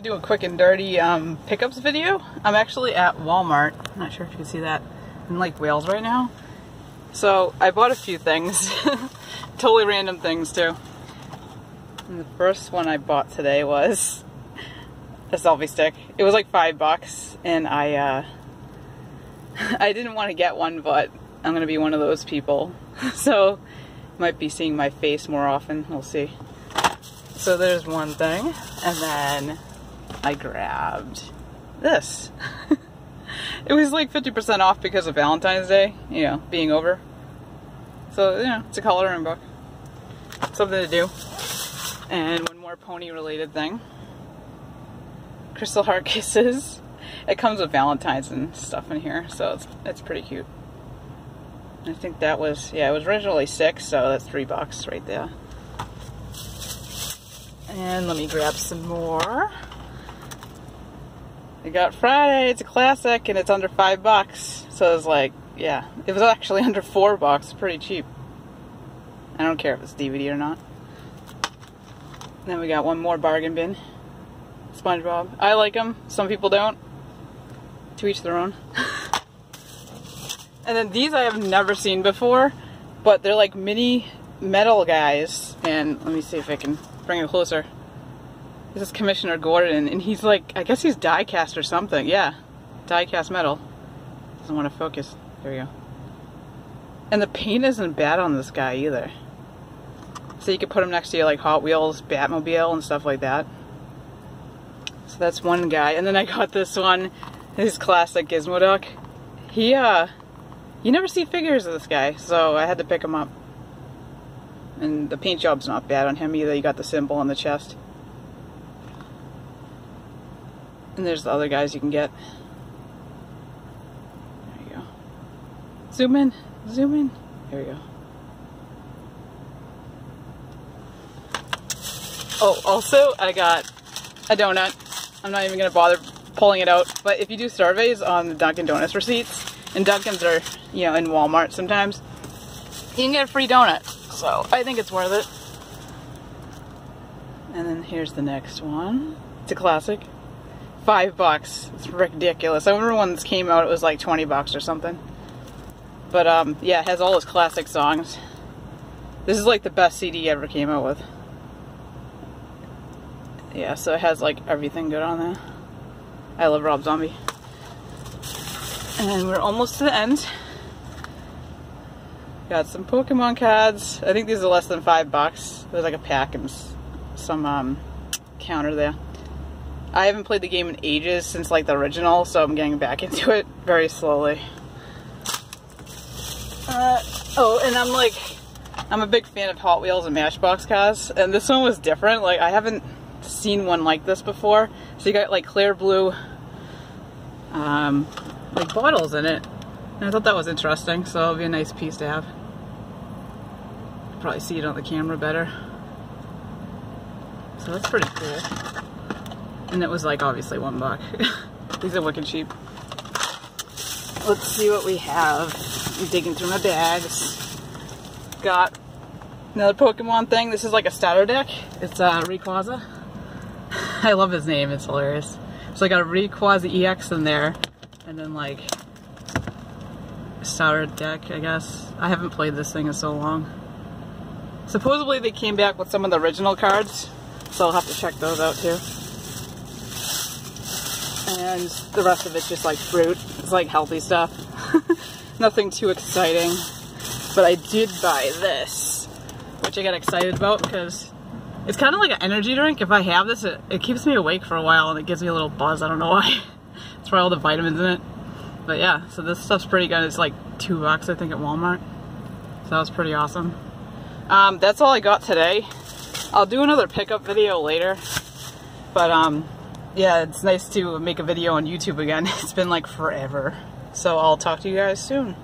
gonna do a quick and dirty um, pickups video. I'm actually at Walmart. I'm not sure if you can see that in Lake Wales right now. So I bought a few things, totally random things too. And the first one I bought today was a selfie stick. It was like five bucks, and I uh, I didn't want to get one, but I'm gonna be one of those people. so might be seeing my face more often. We'll see. So there's one thing, and then I grabbed this. it was like 50% off because of Valentine's Day, you know, being over. So, you know, it's a coloring book. Something to do. And one more pony related thing. Crystal Heart Kisses. It comes with Valentine's and stuff in here, so it's, it's pretty cute. I think that was, yeah, it was originally six, so that's three bucks right there. And let me grab some more. We got Friday, it's a classic, and it's under five bucks. So it's like, yeah, it was actually under four bucks, pretty cheap. I don't care if it's DVD or not. Then we got one more bargain bin. SpongeBob. I like them, some people don't. To each their own. and then these I have never seen before, but they're like mini metal guys. And let me see if I can bring it closer. This is Commissioner Gordon, and he's like, I guess he's die cast or something. Yeah, die cast metal. Doesn't want to focus. There we go. And the paint isn't bad on this guy either. So you could put him next to your like Hot Wheels, Batmobile, and stuff like that. So that's one guy. And then I got this one, his classic Gizmo Duck. He, uh, you never see figures of this guy, so I had to pick him up. And the paint job's not bad on him either. You got the symbol on the chest. And there's the other guys you can get. There you go. Zoom in. Zoom in. There we go. Oh, also, I got a donut. I'm not even to bother pulling it out. But if you do surveys on the Dunkin' Donuts receipts, and Dunkin's are, you know, in Walmart sometimes, you can get a free donut. So I think it's worth it. And then here's the next one. It's a classic. Five bucks. It's ridiculous. I remember when this came out, it was like 20 bucks or something. But um, yeah, it has all his classic songs. This is like the best CD ever came out with. Yeah, so it has like everything good on there. I love Rob Zombie. And we're almost to the end. Got some Pokemon cards. I think these are less than five bucks. There's like a pack and some um, counter there. I haven't played the game in ages since like the original, so I'm getting back into it very slowly. Uh, oh, and I'm like, I'm a big fan of Hot Wheels and Matchbox cars, and this one was different. Like, I haven't seen one like this before. So you got like clear blue, um, like bottles in it. And I thought that was interesting, so it'll be a nice piece to have. Probably see it on the camera better. So that's pretty cool. And it was like obviously one buck. These are wicked cheap. Let's see what we have. I'm digging through my bags. Got another Pokemon thing. This is like a starter deck. It's uh, Rayquaza. I love his name. It's hilarious. So I got a Rayquaza EX in there. And then like starter deck, I guess. I haven't played this thing in so long. Supposedly they came back with some of the original cards. So I'll have to check those out too and the rest of it's just like fruit. It's like healthy stuff. Nothing too exciting. But I did buy this, which I got excited about because it's kind of like an energy drink. If I have this, it, it keeps me awake for a while and it gives me a little buzz. I don't know why. it's for all the vitamins in it. But yeah, so this stuff's pretty good. It's like two bucks, I think, at Walmart. So that was pretty awesome. Um, that's all I got today. I'll do another pickup video later. But um, yeah, it's nice to make a video on YouTube again. It's been like forever. So I'll talk to you guys soon.